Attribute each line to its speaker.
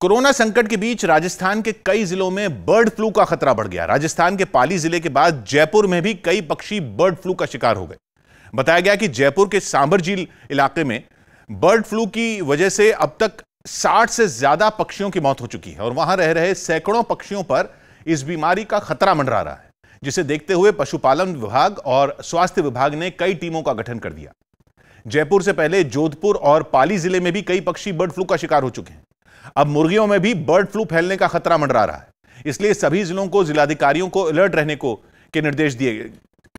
Speaker 1: Corona संकट के बीच राजस्थान के कई जिलों में बर्ड फ्लू का खतरा बढ़ गया। राजस्थान के पाली ज़िले के बाद जयपुर में भी कई पक्षी बर्ड फ्लू का शिकार हो गए। बताया गया कि जयपुर के सांबर झील इलाके में बर्ड फ्लू की वजह से अब तक 60 से ज़्यादा पक्षियों की मौत हो चुकी है और वहाँ रह रहे सैकड़ों पक्षियों पर इस बीमारी का खतरा मंडरा रहा है, जिसे देखते हुए पशुपालन विभाग और स्वास्थ्य विभाग ने कई टीमों का गठन कर दिया। जयपुर से पहले जोधपुर और पाली ज़िले में भी कई पक्षी बर्ड फ्लू का शिकार हो चुके हैं। अब मुर्गियों में भी बर्ड फ्लू फैलने का खतरा मंडरा रहा है। इसलिए सभी जिलों को जिलाधिकारियों को अलर्ट रहने को के निर्देश दिए